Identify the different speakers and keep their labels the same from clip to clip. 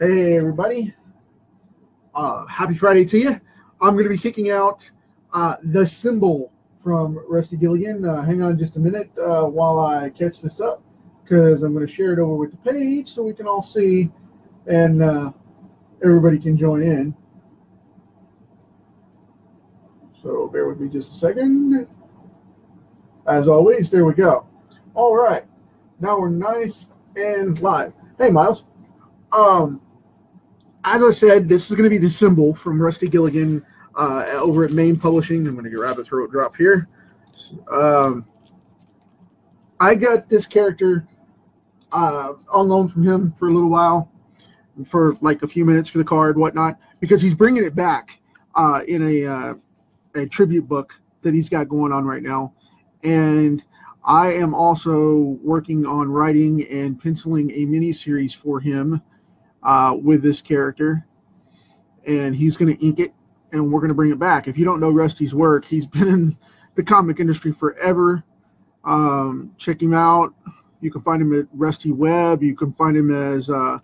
Speaker 1: Hey, everybody. Uh, happy Friday to you. I'm going to be kicking out uh, the symbol from Rusty Gilligan. Uh, hang on just a minute uh, while I catch this up because I'm going to share it over with the page so we can all see and uh, everybody can join in. So bear with me just a second. As always, there we go. All right. Now we're nice and live. Hey, Miles. Um, as I said, this is going to be the symbol from Rusty Gilligan uh, over at Main Publishing. I'm going to grab a throat drop here. Um, I got this character uh, on loan from him for a little while, for like a few minutes for the card, whatnot, because he's bringing it back uh, in a uh, a tribute book that he's got going on right now, and I am also working on writing and penciling a mini series for him uh, with this character, and he's going to ink it, and we're going to bring it back. If you don't know Rusty's work, he's been in the comic industry forever. Um, check him out. You can find him at Rusty Web. You can find him as uh,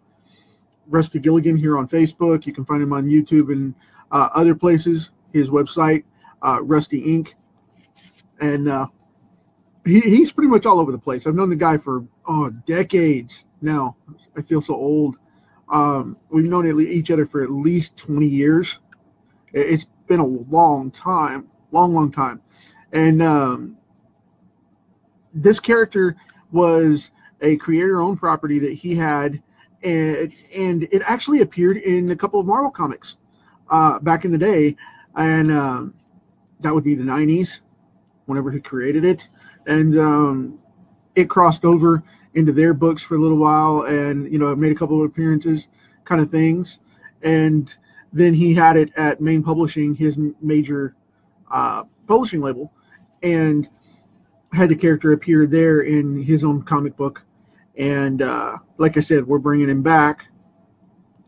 Speaker 1: Rusty Gilligan here on Facebook. You can find him on YouTube and uh, other places. His website, uh, Rusty Ink, and uh, he, he's pretty much all over the place. I've known the guy for oh decades now. I feel so old. Um, we've known each other for at least 20 years. It's been a long time, long, long time. And um, this character was a creator-owned property that he had, and and it actually appeared in a couple of Marvel comics uh, back in the day, and um, that would be the 90s, whenever he created it, and um, it crossed over into their books for a little while and you know made a couple of appearances kind of things. And then he had it at main publishing his major uh, publishing label and had the character appear there in his own comic book. And uh, like i said we're bringing him back.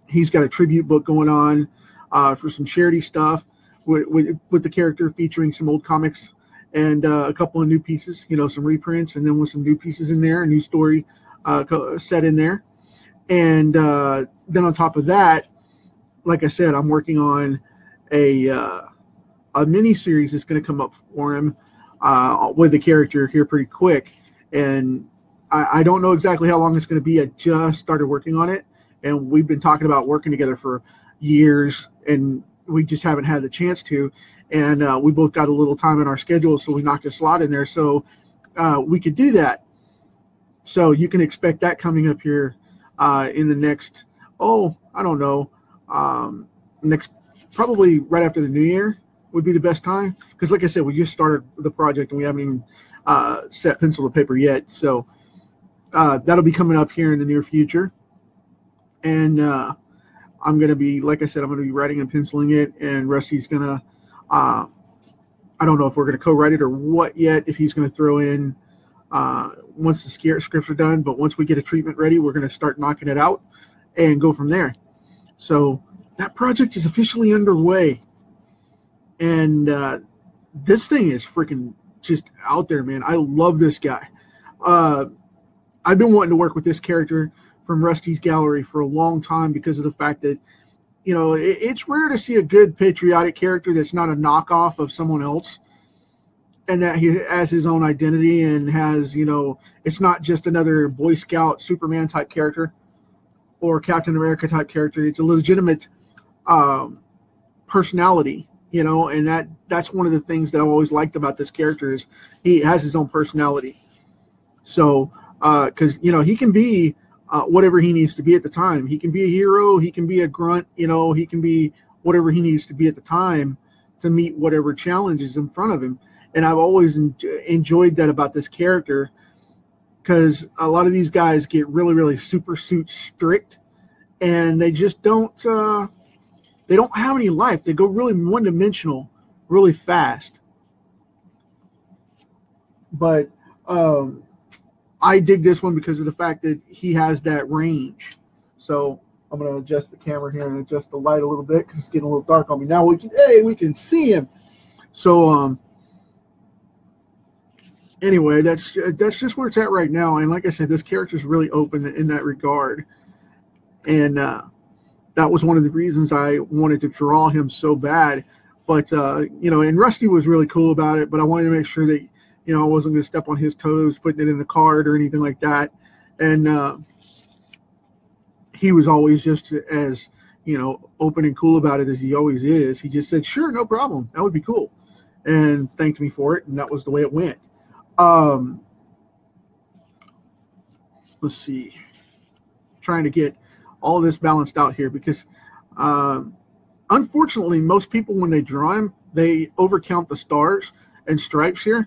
Speaker 1: He's got a tribute book going on uh, for some charity stuff with, with, with the character featuring some old comics and uh, a couple of new pieces, you know, some reprints, and then with some new pieces in there, a new story uh, set in there. And uh, then on top of that, like I said, I'm working on a uh, a mini series that's going to come up for him uh, with the character here pretty quick. And I, I don't know exactly how long it's going to be. I just started working on it, and we've been talking about working together for years, and we just haven't had the chance to and uh, we both got a little time in our schedule, so we knocked a slot in there, so uh, we could do that. So you can expect that coming up here uh, in the next, oh, I don't know, um, next probably right after the new year would be the best time because, like I said, we just started the project and we haven't even uh, set pencil to paper yet. So uh, that'll be coming up here in the near future, and uh, I'm gonna be, like I said, I'm gonna be writing and penciling it, and Rusty's gonna uh, I don't know if we're going to co-write it or what yet. If he's going to throw in uh, once the scripts are done, but once we get a treatment ready, we're going to start knocking it out and go from there. So that project is officially underway, and uh, this thing is freaking just out there, man. I love this guy. Uh, I've been wanting to work with this character from Rusty's Gallery for a long time because of the fact that you know, it, it's rare to see a good patriotic character that's not a knockoff of someone else and that he has his own identity and has, you know, it's not just another Boy Scout Superman type character or Captain America type character. It's a legitimate um, personality, you know, and that that's one of the things that I've always liked about this character is he has his own personality. So, because uh, you know, he can be uh, whatever he needs to be at the time. He can be a hero, he can be a grunt, you know, he can be whatever he needs to be at the time to meet whatever challenges in front of him. And I've always en- enjoyed that about this character because a lot of these guys get really, really super suit strict and they just don't, uh, they don't have any life. They go really one dimensional really fast. But, um, I dig this one because of the fact that he has that range. So I'm going to adjust the camera here and adjust the light a little bit because it's getting a little dark on me. Now we can, hey, we can see him. So, um, anyway, that's that's just where it's at right now. And like I said, this character is really open in that regard. And uh, that was one of the reasons I wanted to draw him so bad. But uh, you know, and Rusty was really cool about it. But I wanted to make sure that you know I wasn't going to step on his toes putting it in the card or anything like that. And uh, he was always just as you know open and cool about it as he always is. He just said, "Sure, no problem. That would be cool," and thanked me for it. And that was the way it went. Um, let's see, trying to get all this balanced out here because um, unfortunately, most people when they draw them, they overcount the stars and stripes here.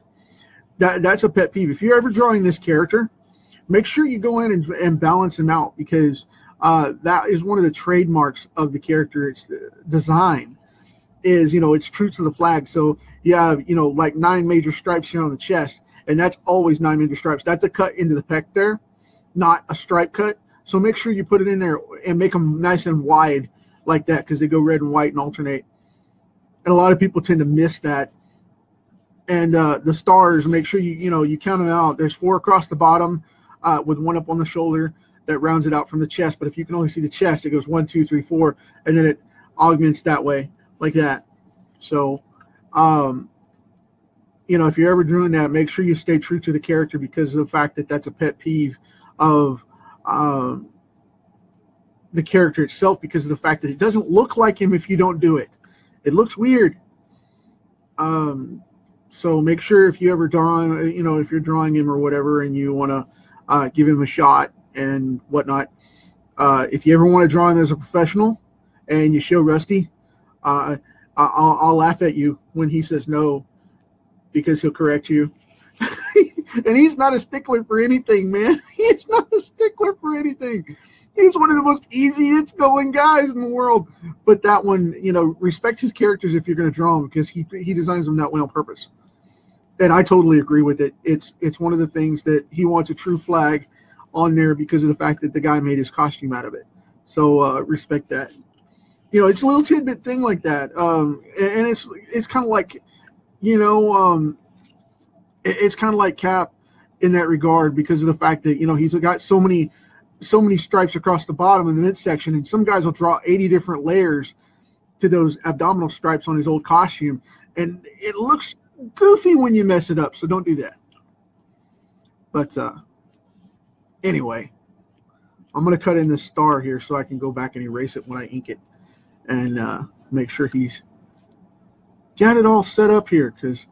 Speaker 1: That that's a pet peeve. If you're ever drawing this character, make sure you go in and, and balance him out because uh, that is one of the trademarks of the character. It's design is you know it's true to the flag. So you have you know like nine major stripes here on the chest, and that's always nine major stripes. That's a cut into the pec there, not a stripe cut. So make sure you put it in there and make them nice and wide like that because they go red and white and alternate. And a lot of people tend to miss that. And uh, the stars, make sure you you know you count them out. There's four across the bottom, uh, with one up on the shoulder that rounds it out from the chest. But if you can only see the chest, it goes one, two, three, four, and then it augments that way like that. So, um, you know, if you're ever doing that, make sure you stay true to the character because of the fact that that's a pet peeve of um, the character itself because of the fact that it doesn't look like him if you don't do it. It looks weird. Um, so make sure if you ever draw, you know, if you're drawing him or whatever, and you want to uh, give him a shot and whatnot. Uh, if you ever want to draw him as a professional and you show Rusty, uh, I'll, I'll laugh at you when he says no because he'll correct you. and he's not a stickler for anything, man. He's not a stickler for anything. He's one of the most easiest going guys in the world. But that one, you know, respect his characters if you're going to draw them because he he designs them that way on purpose. And I totally agree with it. It's it's one of the things that he wants a true flag on there because of the fact that the guy made his costume out of it. So uh, respect that. You know, it's a little tidbit thing like that, um, and, it's it's kind of like, you know, um, it, it's kind of like Cap in that regard because of the fact that you know he's got so many so many stripes across the bottom in the midsection, and some guys will draw 80 different layers to those abdominal stripes on his old costume, and it looks goofy when you mess it up. So don't do that. But uh, Anyway, I'm going to cut in this star here so I can go back and erase it when I ink it and uh, make sure he's got it all set up here because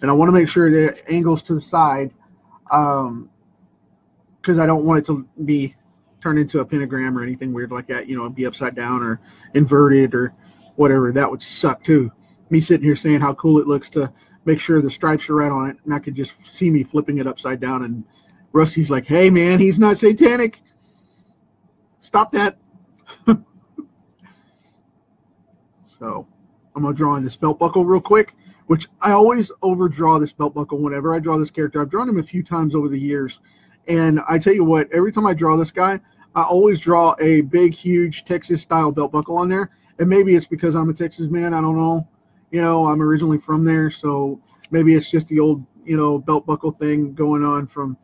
Speaker 1: and I want to make sure it angles to the side because I don't want it to be turned into a pentagram or anything weird like that, you know, be upside down or inverted or whatever. That would suck too. Me sitting here saying how cool it looks to make sure the stripes are right on it, and I could just see me flipping it upside down. And Rusty's like, "Hey, man, he's not satanic. Stop that." so I'm gonna draw in this belt buckle real quick, which I always overdraw this belt buckle whenever I draw this character. I've drawn him a few times over the years, and I tell you what, every time I draw this guy, I always draw a big, huge Texas style belt buckle on there. And maybe it's because I'm a Texas man. I don't know you know, I'm originally from there, so maybe it's just the old, you know, belt buckle thing going on from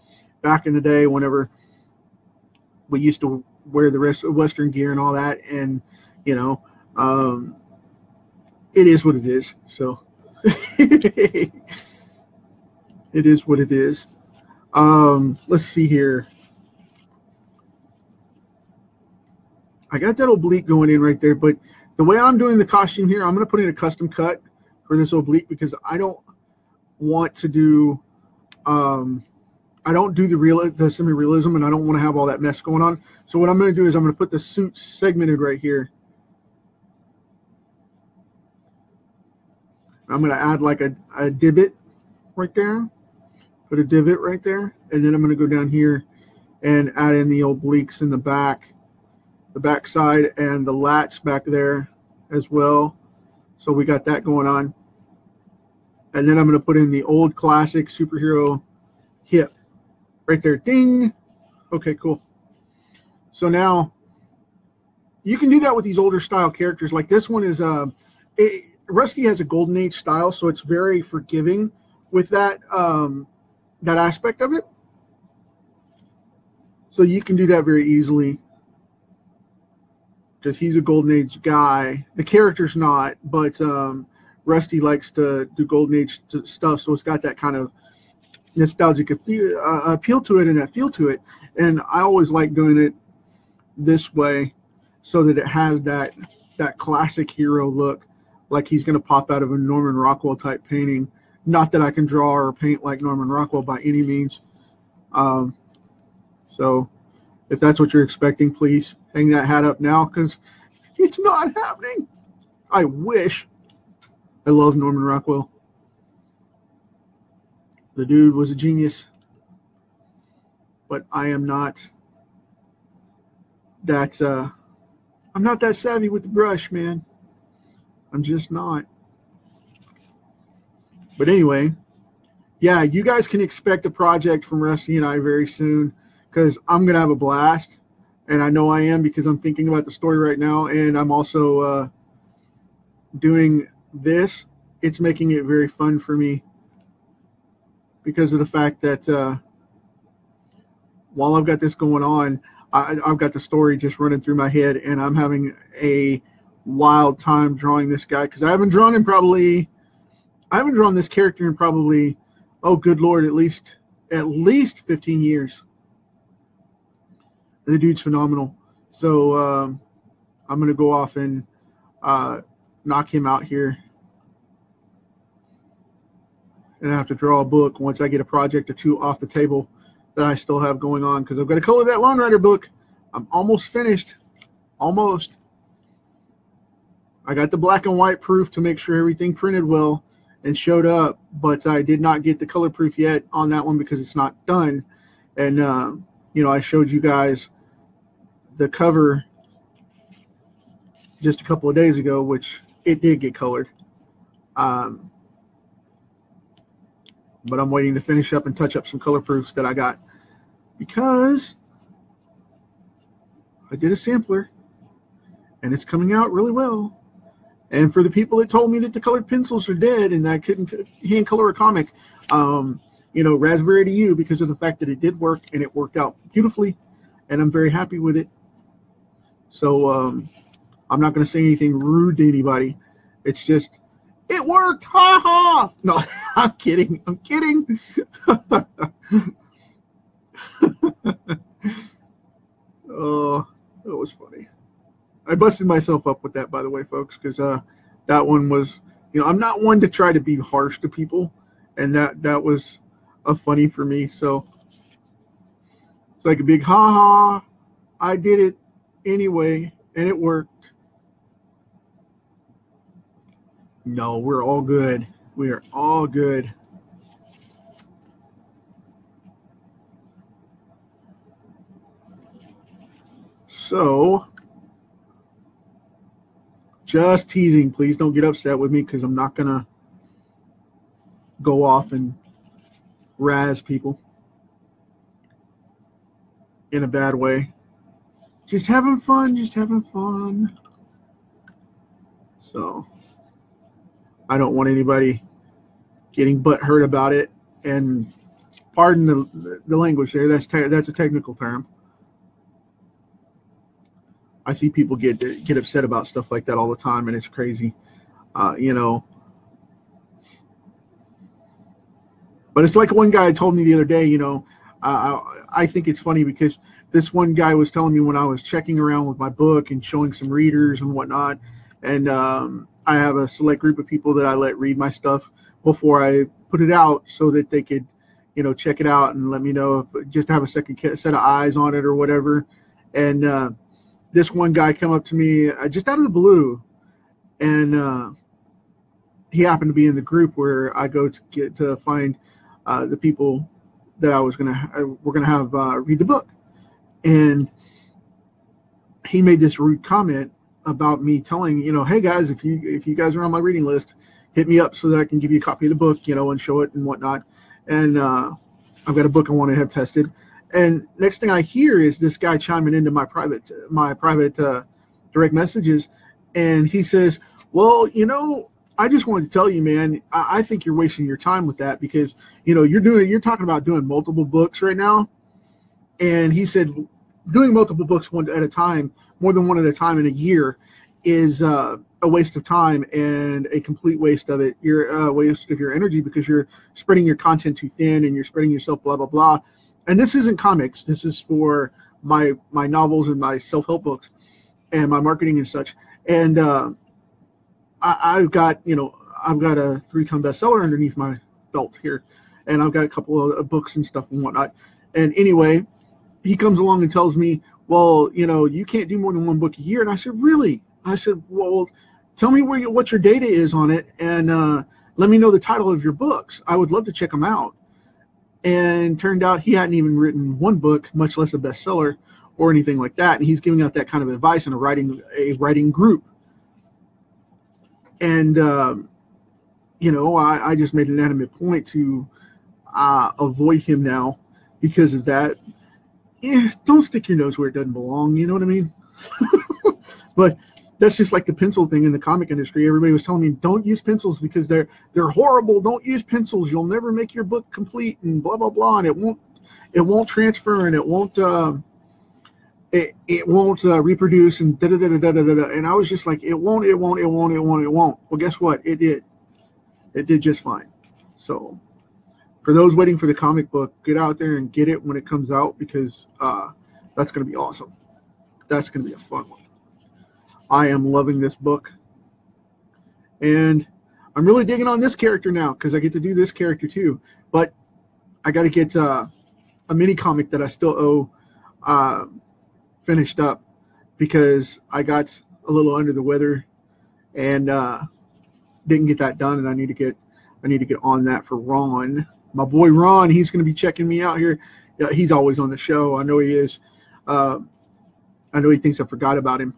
Speaker 1: back in the day whenever we used to wear the rest of Western gear and all that. And, you know, um, it is what it is. So it is what it is. Um, let's see here. I got that oblique going in right there, but the way I'm doing the costume here, I'm going to put in a custom cut for this oblique because I don't want to do, um, I don't do the real, the semi-realism, and I don't want to have all that mess going on. So what I'm going to do is I'm going to put the suit segmented right here. I'm going to add like a, a divot right there. Put a divot right there. And then I'm going to go down here and add in the obliques in the back the back side and the lats back there as well. So we got that going on. And then I'm going to put in the old classic superhero hip right there. Ding. Okay, cool. So now you can do that with these older style characters. Like this one is, uh, Rusty has a golden age style, so it's very forgiving with that, um, that aspect of it. So you can do that very easily because he's a Golden Age guy. The character's not, but um, Rusty likes to do Golden Age stuff, so it's got that kind of nostalgic appeal, uh, appeal to it and that feel to it. And I always like doing it this way, so that it has that that classic hero look, like he's going to pop out of a Norman Rockwell type painting. Not that I can draw or paint like Norman Rockwell by any means. Um, so, if that's what you're expecting, please hang that hat up now because it's not happening. I wish. I love Norman Rockwell. The dude was a genius. But I am not that uh I'm not that savvy with the brush, man. I'm just not. But anyway, yeah, you guys can expect a project from Rusty and I very soon because I'm gonna have a blast and I know I am because I'm thinking about the story right now, and I'm also uh, doing this. It's making it very fun for me because of the fact that uh, while I've got this going on, I, I've got the story just running through my head, and I'm having a wild time drawing this guy because I haven't drawn him probably. I haven't drawn this character in probably, oh good lord, at least at least 15 years the dude's phenomenal. So um, I'm gonna go off and uh, knock him out here, and I have to draw a book once I get a project or two off the table that I still have going on because I've got to color that Lone Rider book. I'm almost finished, almost. I got the black and white proof to make sure everything printed well and showed up, but I did not get the color proof yet on that one because it's not done. And uh, you know, I showed you guys the cover just a couple of days ago, which it did get colored. Um, but I'm waiting to finish up and touch up some color proofs that I got because I did a sampler and it's coming out really well. And for the people that told me that the colored pencils are dead and I couldn't hand color a comic, um, you know, raspberry to you because of the fact that it did work and it worked out beautifully, and I'm very happy with it. So um, I'm not going to say anything rude to anybody. It's just, it worked. Ha ha. No, I'm kidding. I'm kidding. oh, that was funny. I busted myself up with that, by the way, folks, because uh, that one was, you know, I'm not one to try to be harsh to people, and that that was a funny for me. So it's like a big ha ha. I did it anyway, and it worked. No, we're all good. We are all good. So, just teasing. Please don't get upset with me because I'm not going to go off and razz people in a bad way just having fun, just having fun. So I don't want anybody getting butt hurt about it. And pardon the the language there. That's that's a technical term. I see people get get upset about stuff like that all the time, and it's crazy. Uh, you know. But it's like one guy told me the other day. You know, uh, I, I think it's funny because this one guy was telling me when I was checking around with my book and showing some readers and whatnot, and um, I have a select group of people that I let read my stuff before I put it out so that they could, you know, check it out and let me know if just have a second set of eyes on it or whatever. And uh, this one guy come up to me uh, just out of the blue, and uh, he happened to be in the group where I go to get to find uh, the people that I was gonna uh, we're gonna have uh, read the book. And he made this rude comment about me telling you know hey guys if you if you guys are on my reading list hit me up so that i can give you a copy of the book you know and show it and whatnot. And uh, i've got a book i want to have tested and next thing i hear is this guy chiming into my private my private uh, direct messages and he says well you know i just wanted to tell you man I, I think you're wasting your time with that because you know you're doing you're talking about doing multiple books right now and he said, doing multiple books one at a time, more than one at a time in a year, is uh, a waste of time and a complete waste of it. You're a uh, waste of your energy because you're spreading your content too thin and you're spreading yourself blah blah blah. And this isn't comics. This is for my my novels and my self help books and my marketing and such. And uh, I, have got you know I've got a three ton bestseller underneath my belt here, and I've got a couple of books and stuff and whatnot. And anyway, he comes along and tells me, well, you know, you can't do more than one book a year. And I said, really? I said, well, tell me where you, what your data is on it, and uh, let me know the title of your books. I would love to check them out. And turned out he hadn't even written one book, much less a bestseller or anything like that. And he's giving out that kind of advice in a writing a writing group. And um, you know, I, I just made an adamant point to uh, avoid him now because of that. Yeah, don't stick your nose where it doesn't belong. You know what I mean? but that's just like the pencil thing in the comic industry. Everybody was telling me, don't use pencils because they're they're horrible. Don't use pencils. You'll never make your book complete and blah blah blah. And it won't it won't transfer and it won't uh, it, it won't uh, reproduce and da da da da da da. And I was just like, it won't, it won't, it won't, it won't, it won't. Well, guess what? It did. It did just fine. So for those waiting for the comic book, get out there and get it when it comes out because uh, that's going to be awesome. That's going to be a fun one. I am loving this book. And I'm really digging on this character now because I get to do this character too. But I got to get uh, a mini comic that I still owe uh, finished up because I got a little under the weather and uh, didn't get that done. And I need to get I need to get on that for Ron my boy Ron, he's going to be checking me out here. Yeah, he's always on the show. I know he is. Uh, I know he thinks I forgot about him,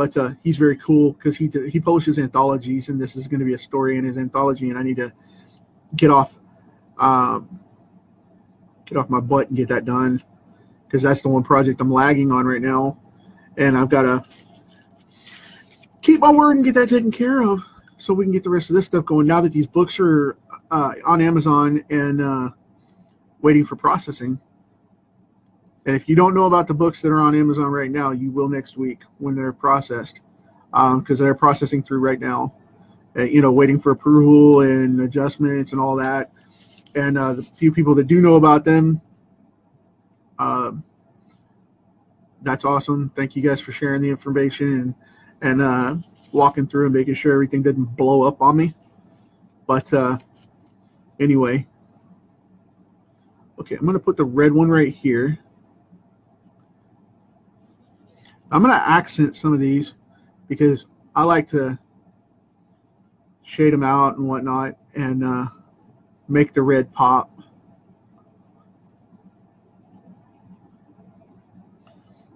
Speaker 1: but uh, he's very cool because he he publishes anthologies, and this is going to be a story in his anthology, and I need to get off um, get off my butt and get that done because that's the one project I'm lagging on right now, and I've got to keep my word and get that taken care of so we can get the rest of this stuff going. Now that these books are uh, on Amazon and uh, waiting for processing. And if you don't know about the books that are on Amazon right now, you will next week when they're processed, because um, they're processing through right now. Uh, you know, waiting for approval and adjustments and all that. And uh, the few people that do know about them, um, that's awesome. Thank you guys for sharing the information and and uh, walking through and making sure everything didn't blow up on me. But uh, anyway. Okay, I'm going to put the red one right here. I'm going to accent some of these because I like to shade them out and whatnot and uh, make the red pop.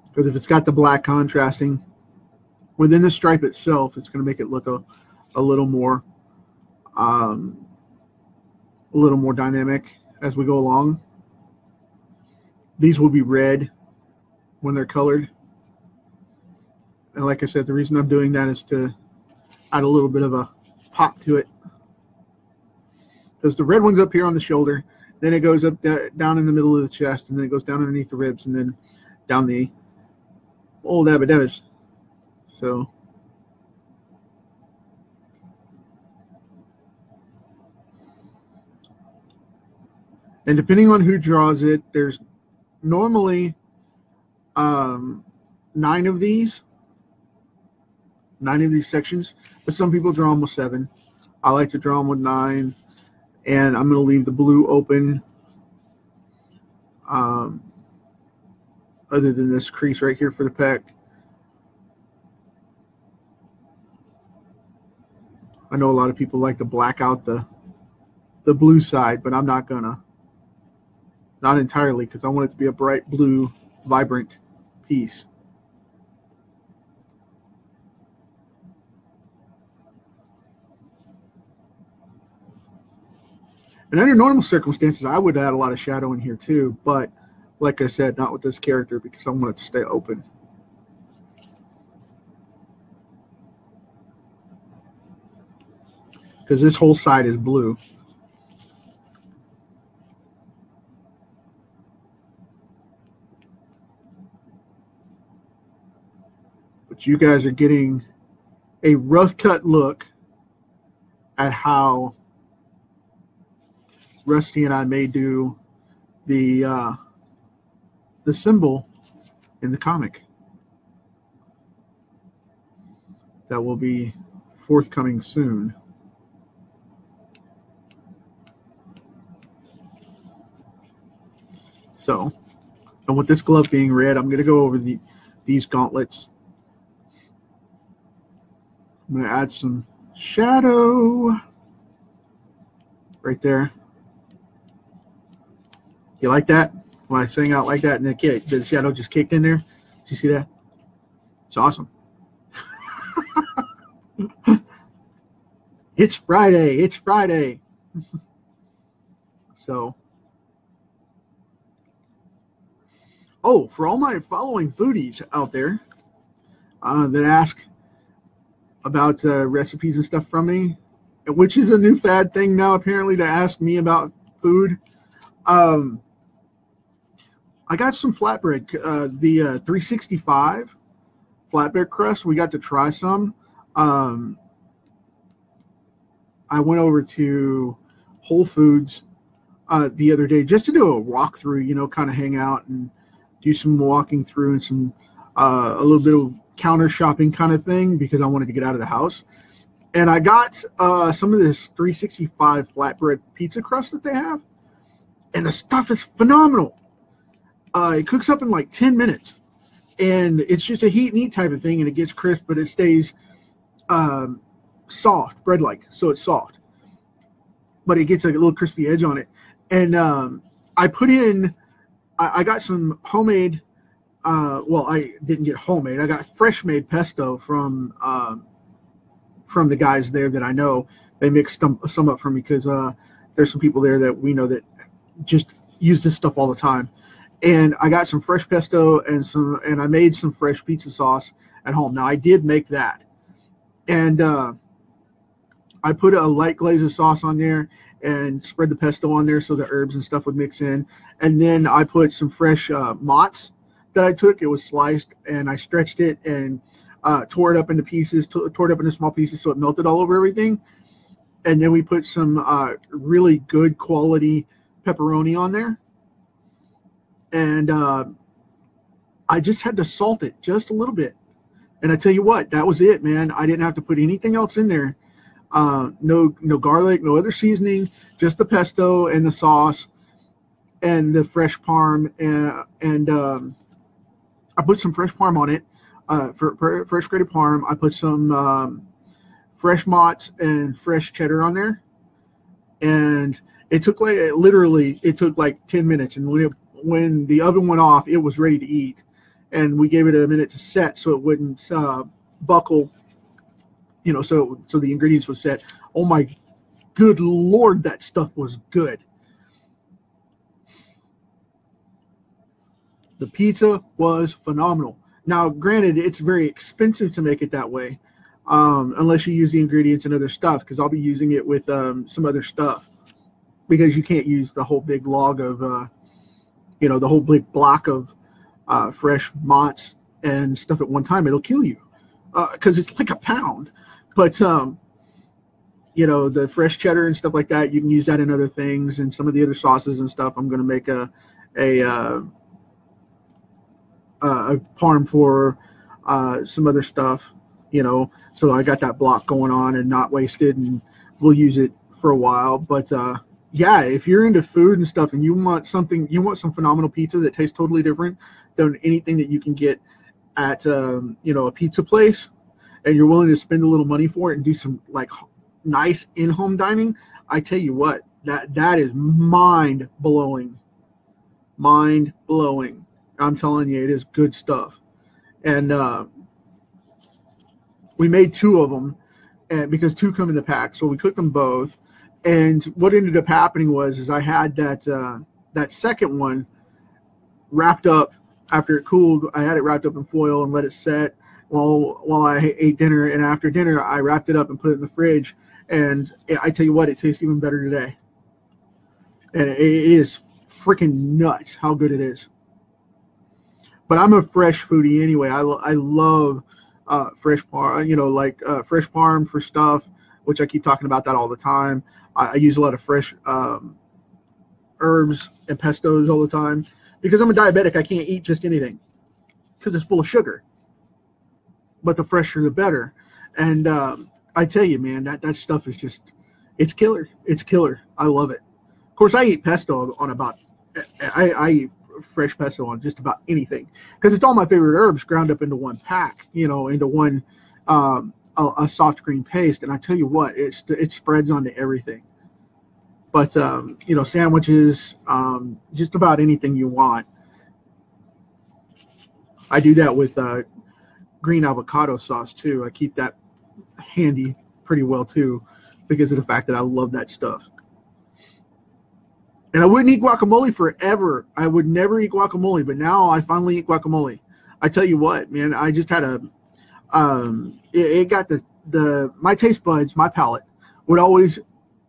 Speaker 1: Because if it's got the black contrasting within the stripe itself, it's going to make it look a, a little more um, a little more dynamic as we go along. These will be red when they're colored. And like I said, the reason I'm doing that is to add a little bit of a pop to it. Because the red one's up here on the shoulder, then it goes up down in the middle of the chest, and then it goes down underneath the ribs, and then down the old abadevis. So and depending on who draws it, there's normally um, nine of these, nine of these sections, but some people draw them with seven. I like to draw them with nine, and I'm going to leave the blue open. Um, other than this crease right here for the pec. I know a lot of people like to black out the the blue side, but I'm not gonna. Not entirely, because I want it to be a bright blue, vibrant piece. And under normal circumstances, I would add a lot of shadow in here too, but like I said, not with this character because I want it to stay open. Because this whole side is blue. but you guys are getting a rough cut look at how Rusty and I may do the uh, the symbol in the comic that will be forthcoming soon. So, and with this glove being red, I'm going to go over the these gauntlets. I'm going to add some shadow right there. You like that? When I sing out like that and the, kid, the shadow just kicked in there? Did you see that? It's awesome. it's Friday. It's Friday. so, oh, for all my following foodies out there uh, that ask about uh, recipes and stuff from me, which is a new fad thing now apparently to ask me about food. Um, I got some flatbread, uh, the uh, 365 flatbread crust. We got to try some. Um, I went over to Whole Foods uh, the other day just to do a walkthrough, you know, kind of hang out and do some walking through and some uh, a little bit of counter shopping kind of thing because I wanted to get out of the house. And I got uh, some of this 365 flatbread pizza crust that they have, and the stuff is phenomenal. Uh, it cooks up in like 10 minutes, and it's just a heat and eat type of thing, and it gets crisp, but it stays um, soft, bread like, so it's soft. But it gets like a little crispy edge on it. And um, I put in, I, I got some homemade uh, well, I didn't get homemade. I got fresh made pesto from um, from the guys there that I know. They mixed some, some up for me because uh, there's some people there that we know that just use this stuff all the time. And I got some fresh pesto and some, and I made some fresh pizza sauce at home. Now I did make that, and uh, I put a light glaze of sauce on there and spread the pesto on there so the herbs and stuff would mix in. And then I put some fresh uh, mozz that I took. It was sliced and I stretched it and uh, tore it up into pieces, tore it up into small pieces so it melted all over everything. And then we put some uh, really good quality pepperoni on there. And uh, I just had to salt it just a little bit. And I tell you what, that was it, man. I didn't have to put anything else in there. Uh, no, no garlic, no other seasoning, just the pesto and the sauce and the fresh parm and, and um, I put some fresh parm on it, uh, for, for fresh grated parm. I put some um, fresh mozz and fresh cheddar on there, and it took like literally it took like ten minutes. And when it, when the oven went off, it was ready to eat, and we gave it a minute to set so it wouldn't uh, buckle. You know, so so the ingredients was set. Oh my good lord, that stuff was good. The pizza was phenomenal. Now, granted, it's very expensive to make it that way, um, unless you use the ingredients and other stuff. Because I'll be using it with um, some other stuff, because you can't use the whole big log of, uh, you know, the whole big block of uh, fresh mozz and stuff at one time. It'll kill you because uh, it's like a pound. But um, you know, the fresh cheddar and stuff like that, you can use that in other things and some of the other sauces and stuff. I'm going to make a a uh, a parm for uh, some other stuff, you know. So I got that block going on and not wasted, and we'll use it for a while. But uh, yeah, if you're into food and stuff, and you want something, you want some phenomenal pizza that tastes totally different than anything that you can get at um, you know a pizza place, and you're willing to spend a little money for it and do some like nice in-home dining, I tell you what, that that is mind blowing, mind blowing. I'm telling you, it is good stuff. And uh, we made two of them, and because two come in the pack, so we cooked them both. And what ended up happening was, is I had that uh, that second one wrapped up after it cooled. I had it wrapped up in foil and let it set while while I ate dinner. And after dinner, I wrapped it up and put it in the fridge. And I tell you what, it tastes even better today. And it is freaking nuts how good it is but I'm a fresh foodie anyway. I, I love uh, fresh parm, you know, like uh, fresh parm for stuff, which I keep talking about that all the time. I, I use a lot of fresh um, herbs and pestos all the time because I'm a diabetic. I can't eat just anything because it's full of sugar. But the fresher, the better. And um, I tell you, man, that that stuff is just it's killer. It's killer. I love it. Of course, I eat pesto on about I, I eat fresh pesto on just about anything because it's all my favorite herbs ground up into one pack, you know, into one um, a, a, soft green paste. And I tell you what, it's it spreads onto everything. But um, you know, sandwiches, um, just about anything you want. I do that with uh, green avocado sauce too. I keep that handy pretty well too because of the fact that I love that stuff. And I wouldn't eat guacamole forever. I would never eat guacamole, but now I finally eat guacamole. I tell you what, man, I just had a um it, it got the the my taste buds, my palate would always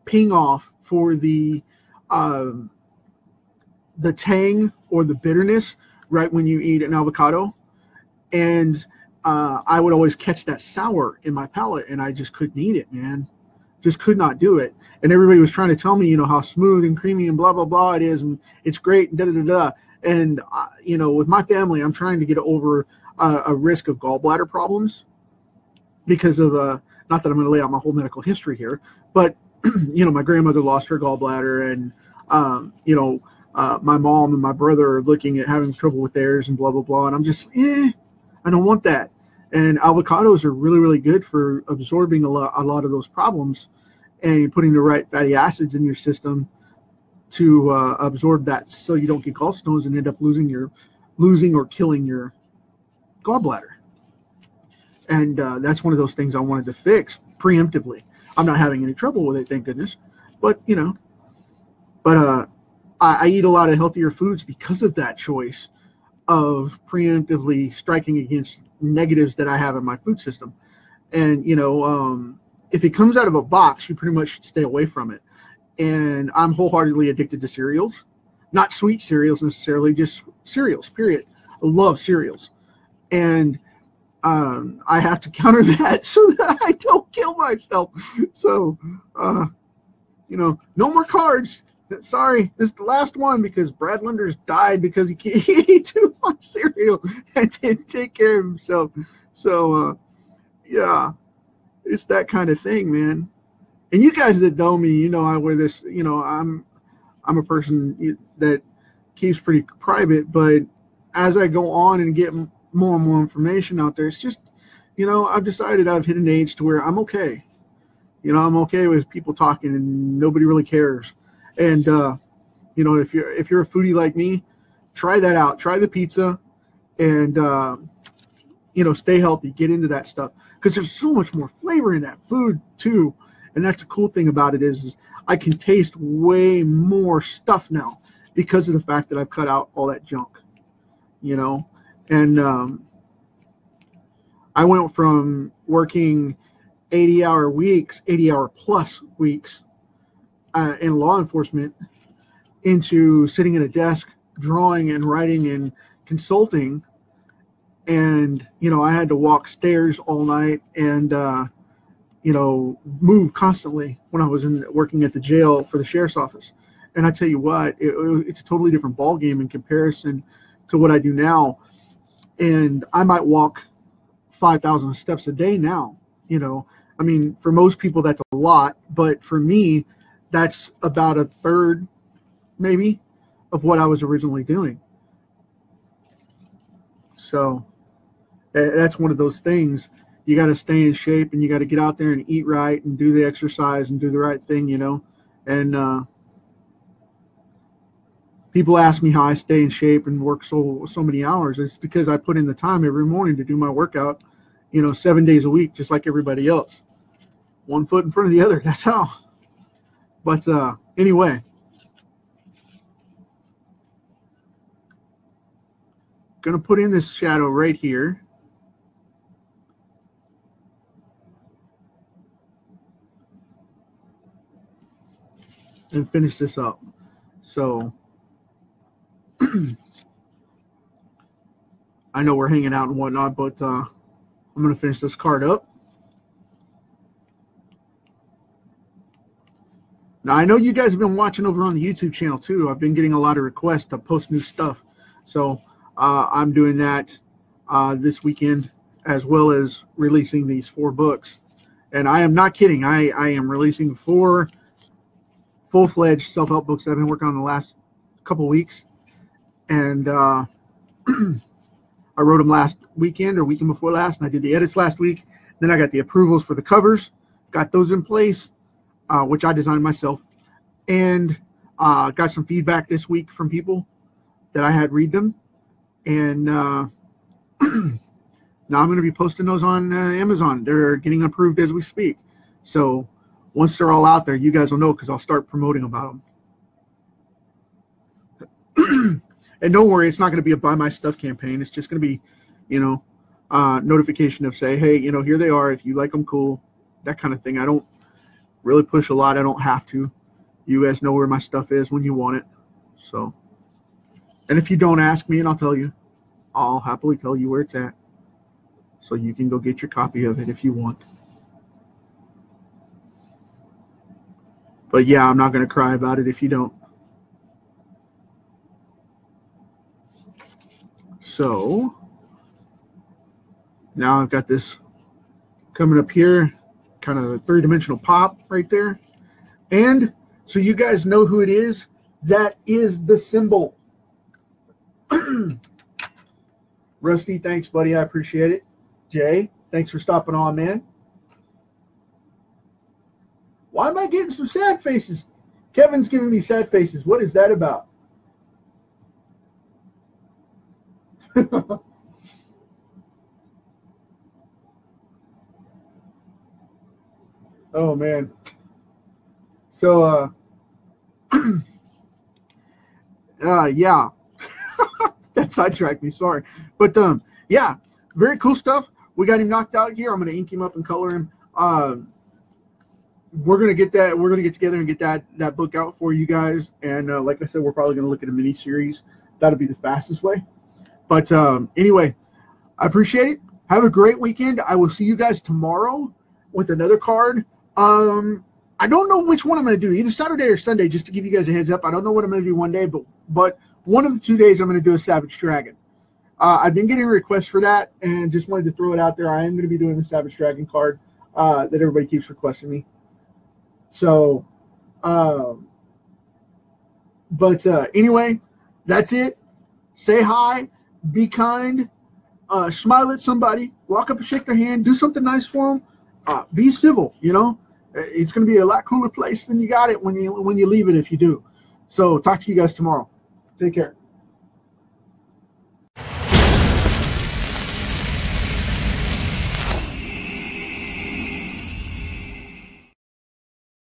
Speaker 1: ping off for the um the tang or the bitterness right when you eat an avocado. And uh, I would always catch that sour in my palate and I just couldn't eat it, man just could not do it. And everybody was trying to tell me, you know, how smooth and creamy and blah blah blah it is, and it's great and da da da da. And uh, you know, with my family, I'm trying to get over uh, a risk of gallbladder problems because of uh, not that I'm going to lay out my whole medical history here, but you know, my grandmother lost her gallbladder, and um, you know, uh, my mom and my brother are looking at having trouble with theirs and blah blah blah. And I'm just, eh, I don't want that. And avocados are really really good for absorbing a lot a lot of those problems and putting the right fatty acids in your system to uh, absorb that so you don't get gallstones and end up losing your losing or killing your gallbladder and uh, that's one of those things i wanted to fix preemptively i'm not having any trouble with it thank goodness but you know but uh, I, I eat a lot of healthier foods because of that choice of preemptively striking against negatives that i have in my food system and you know um, if it comes out of a box, you pretty much should stay away from it. And I'm wholeheartedly addicted to cereals, not sweet cereals necessarily, just cereals. Period. I love cereals, and um, I have to counter that so that I don't kill myself. So, uh, you know, no more cards. Sorry, this is the last one because Brad Linders died because he, he ate too much cereal and didn't take care of himself. So, uh, yeah, it's that kind of thing, man. And you guys that know me, you know I wear this. You know, I'm I'm a person that keeps pretty private, but as I go on and get more and more information out there, it's just, you know, I've decided I've hit an age to where I'm okay. You know, I'm okay with people talking and nobody really cares. And uh, you know, if you're if you're a foodie like me, try that out. Try the pizza, and uh, you know, stay healthy. Get into that stuff because there's so much more flavor in that food too. And that's the cool thing about it is, is I can taste way more stuff now because of the fact that I've cut out all that junk, you know. And um, I went from working 80 hour weeks, 80 hour plus weeks uh, in law enforcement into sitting at a desk, drawing and writing and consulting and you know I had to walk stairs all night and uh, you know move constantly when I was in working at the jail for the sheriff's office. And I tell you what, it, it's a totally different ball game in comparison to what I do now. And I might walk five thousand steps a day now. You know, I mean, for most people that's a lot, but for me, that's about a third, maybe, of what I was originally doing. So that's one of those things you got to stay in shape and you got to get out there and eat right and do the exercise and do the right thing, you know. And uh, people ask me how I stay in shape and work so so many hours. It's because I put in the time every morning to do my workout, you know, seven days a week, just like everybody else. One foot in front of the other. That's how. But uh, anyway. Gonna put in this shadow right here. and finish this up. So I know we're hanging out and whatnot, but uh, I'm going to finish this card up. Now, I know you guys have been watching over on the YouTube channel too. I've been getting a lot of requests to post new stuff. So uh, I'm doing that uh, this weekend as well as releasing these four books. And I am not kidding. I, I am releasing four full fledged self help books that I've been working on the last couple weeks. And uh, I wrote them last weekend or weekend before last, and I did the edits last week. Then I got the approvals for the covers, got those in place uh, which I designed myself, and uh, got some feedback this week from people that I had read them, and uh, now I'm going to be posting those on uh, Amazon. They're getting approved as we speak. So once they're all out there, you guys will know because I'll start promoting about them. and don't worry, it's not going to be a buy my stuff campaign. It's just going to be, you know, uh, notification of say, hey, you know, here they are. If you like them, cool. That kind of thing. I don't really push a lot. I don't have to. You guys know where my stuff is when you want it. So, and if you don't ask me, and I'll tell you, I'll happily tell you where it's at. So you can go get your copy of it if you want. But yeah, I'm not going to cry about it if you don't. So now I've got this coming up here kind of a three dimensional pop right there. And so you guys know who it is. That is the symbol. Rusty, thanks, buddy. I appreciate it. Jay, thanks for stopping on, man. Why am I getting some sad faces? Kevin's giving me sad faces. What is that about? Oh man. So uh uh yeah. that sidetracked me, sorry. But um yeah, very cool stuff. We got him knocked out here. I'm gonna ink him up and color him. Um we're gonna get that we're gonna get together and get that that book out for you guys. And uh, like I said, we're probably gonna look at a mini series. That'll be the fastest way. But um anyway, I appreciate it. Have a great weekend. I will see you guys tomorrow with another card um, I don't know which one I'm going to do, either Saturday or Sunday, just to give you guys a heads up. I don't know what I'm going to do one day, but but one of the two days I'm going to do a Savage Dragon. Uh, I've been getting requests for that, and just wanted to throw it out there. I am going to be doing the Savage Dragon card uh, that everybody keeps requesting me. So, um, but uh, anyway, that's it. Say hi, be kind, uh, smile at somebody, walk up and shake their hand, do something nice for them, uh, be civil. You know, it's going to be a lot cooler place than you got it when you when you leave it if you do. So talk to you guys tomorrow. Take care.